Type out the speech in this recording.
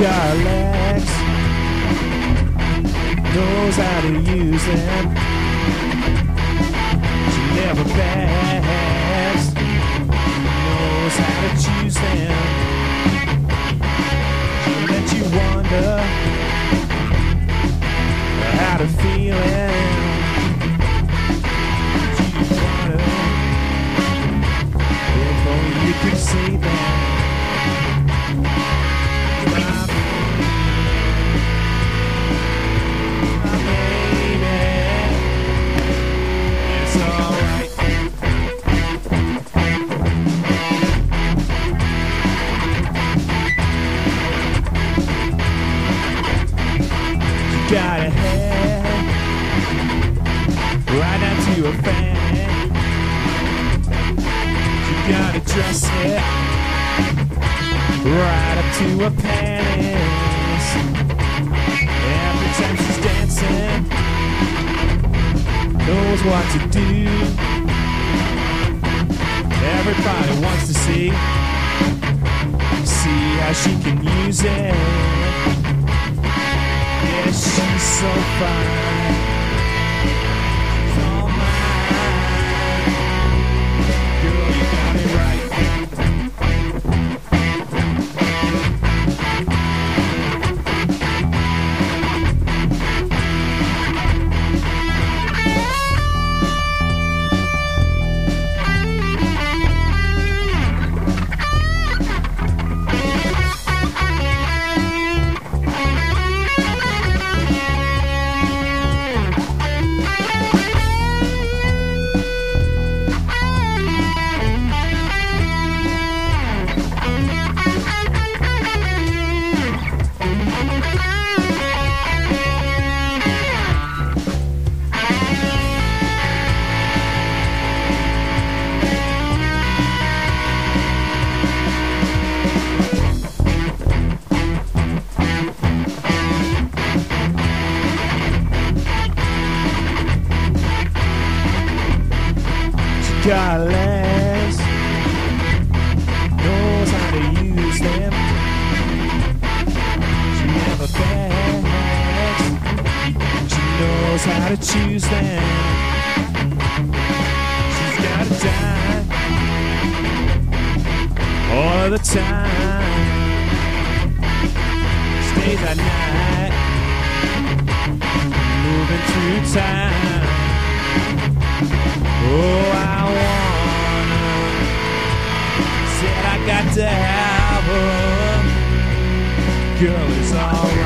legs, knows how to use them. She never begs, knows how to choose them. She'll let you wonder how to feel it. You could see that. Got a head right down to a fan. You gotta dress it right up to a panties. Every time she's dancing, knows what to do. Everybody wants to see, see how she can use it. So fine. Legs, knows how to use them. She never begs, she knows how to choose them. She's gotta die all the time. Stays at night, to have. Girl, it's alright.